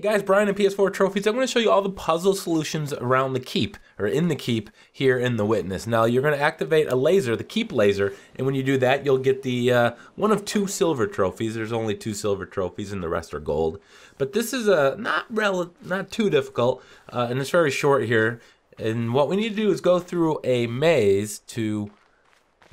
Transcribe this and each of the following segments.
guys, Brian and PS4 Trophies. I'm going to show you all the puzzle solutions around the keep, or in the keep, here in the Witness. Now, you're going to activate a laser, the keep laser, and when you do that, you'll get the uh, one of two silver trophies. There's only two silver trophies, and the rest are gold. But this is uh, not rel not too difficult, uh, and it's very short here. And what we need to do is go through a maze to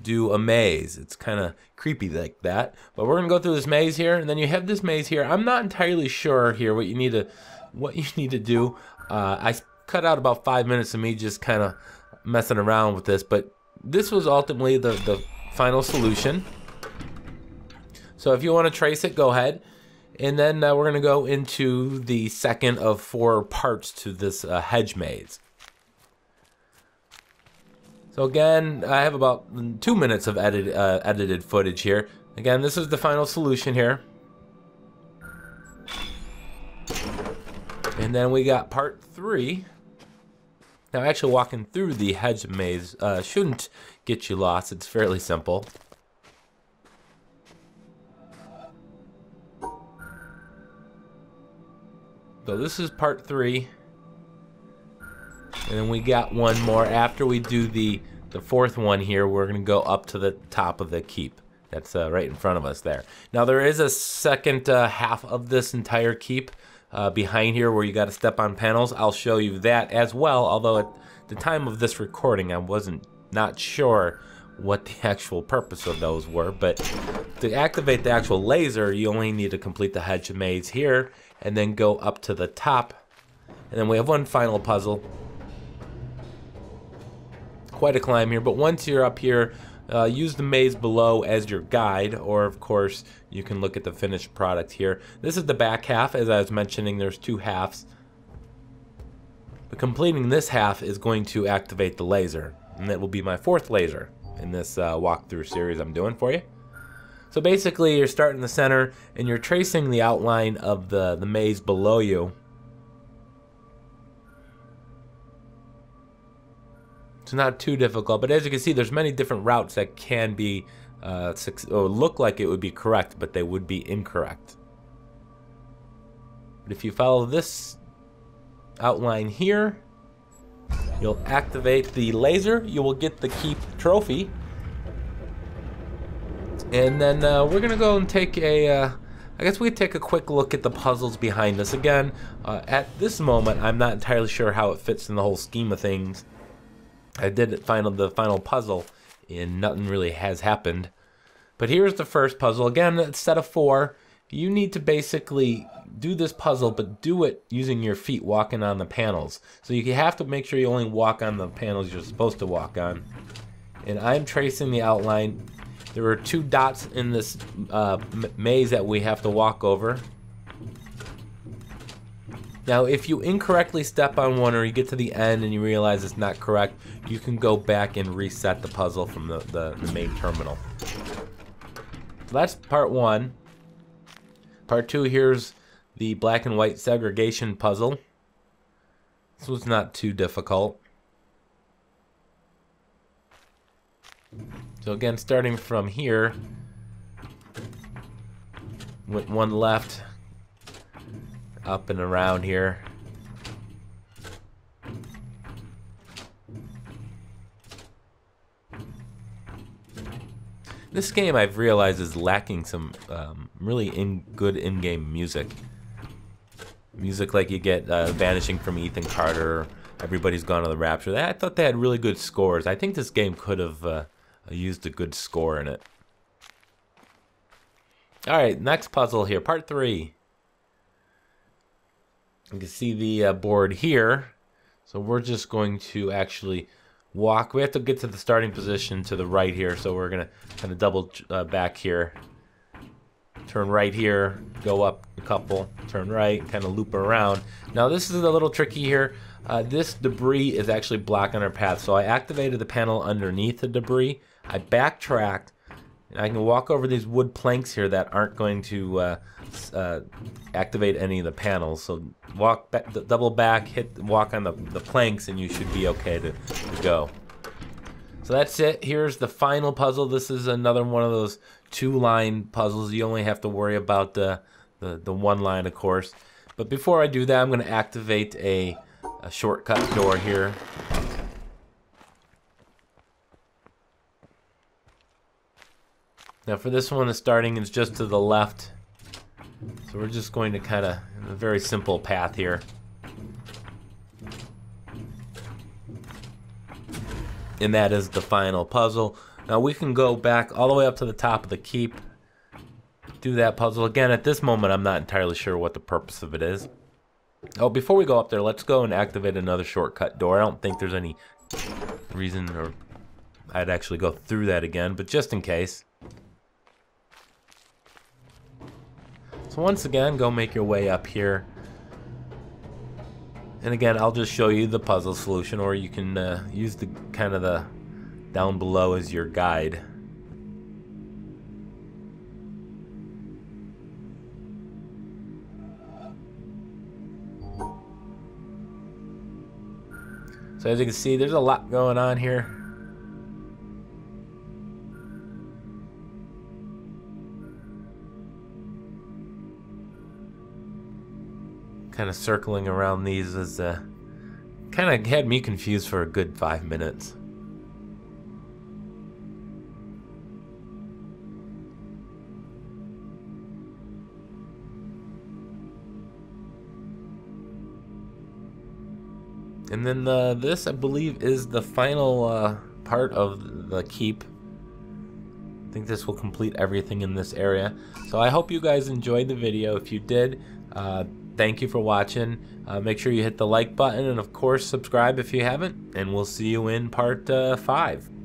do a maze. It's kind of creepy like that. But we're gonna go through this maze here, and then you have this maze here. I'm not entirely sure here what you need to what you need to do. Uh, I cut out about five minutes of me just kind of messing around with this, but this was ultimately the the final solution. So if you want to trace it, go ahead. And then uh, we're going to go into the second of four parts to this uh, hedge maze. So again, I have about two minutes of edit, uh, edited footage here. Again, this is the final solution here. And then we got part three. Now actually walking through the hedge maze uh, shouldn't get you lost. It's fairly simple. So this is part three. And then we got one more. After we do the, the fourth one here, we're going to go up to the top of the keep. That's uh, right in front of us there. Now there is a second uh, half of this entire keep uh, behind here where you got to step on panels. I'll show you that as well, although at the time of this recording I wasn't not sure what the actual purpose of those were, but to activate the actual laser, you only need to complete the hedge maze here and then go up to the top. And then we have one final puzzle quite a climb here, but once you're up here, uh, use the maze below as your guide, or of course, you can look at the finished product here. This is the back half, as I was mentioning, there's two halves. But completing this half is going to activate the laser, and that will be my fourth laser in this uh, walkthrough series I'm doing for you. So basically, you're starting the center, and you're tracing the outline of the, the maze below you It's not too difficult, but as you can see, there's many different routes that can be, uh, or look like it would be correct, but they would be incorrect. But if you follow this outline here, you'll activate the laser, you will get the keep trophy, and then uh, we're gonna go and take a, uh, I guess we take a quick look at the puzzles behind us. Again, uh, at this moment, I'm not entirely sure how it fits in the whole scheme of things. I did final the final puzzle, and nothing really has happened. But here's the first puzzle. Again, it's set of four. You need to basically do this puzzle, but do it using your feet walking on the panels. So you have to make sure you only walk on the panels you're supposed to walk on. And I'm tracing the outline. There are two dots in this uh, maze that we have to walk over. Now, if you incorrectly step on one or you get to the end and you realize it's not correct, you can go back and reset the puzzle from the, the, the main terminal. So that's part one. Part two, here's the black and white segregation puzzle. This was not too difficult. So again, starting from here, went one left, up and around here. This game I've realized is lacking some um, really in good in-game music. Music like you get uh, Vanishing from Ethan Carter, Everybody's Gone to the Rapture. I thought they had really good scores. I think this game could have uh, used a good score in it. Alright, next puzzle here, part three. You can see the uh, board here. So we're just going to actually walk. We have to get to the starting position to the right here. So we're going to kind of double uh, back here. Turn right here, go up a couple, turn right, kind of loop around. Now this is a little tricky here. Uh, this debris is actually blocking our path. So I activated the panel underneath the debris. I backtracked and I can walk over these wood planks here that aren't going to uh, uh, activate any of the panels. So walk back, double back, hit, walk on the, the planks, and you should be okay to, to go. So that's it. Here's the final puzzle. This is another one of those two-line puzzles. You only have to worry about the, the, the one line, of course. But before I do that, I'm going to activate a, a shortcut door here. Now for this one, the starting is just to the left. So we're just going to kind of, a very simple path here. And that is the final puzzle. Now we can go back all the way up to the top of the keep. Do that puzzle. Again, at this moment, I'm not entirely sure what the purpose of it is. Oh, before we go up there, let's go and activate another shortcut door. I don't think there's any reason or I'd actually go through that again, but just in case. So once again, go make your way up here. And again, I'll just show you the puzzle solution, or you can uh, use the kind of the down below as your guide. So as you can see, there's a lot going on here. Kind of circling around these is uh, kind of had me confused for a good five minutes. And then uh, this, I believe, is the final uh, part of the keep. I think this will complete everything in this area. So I hope you guys enjoyed the video. If you did, uh, thank you for watching. Uh, make sure you hit the like button and, of course, subscribe if you haven't. And we'll see you in part uh, 5.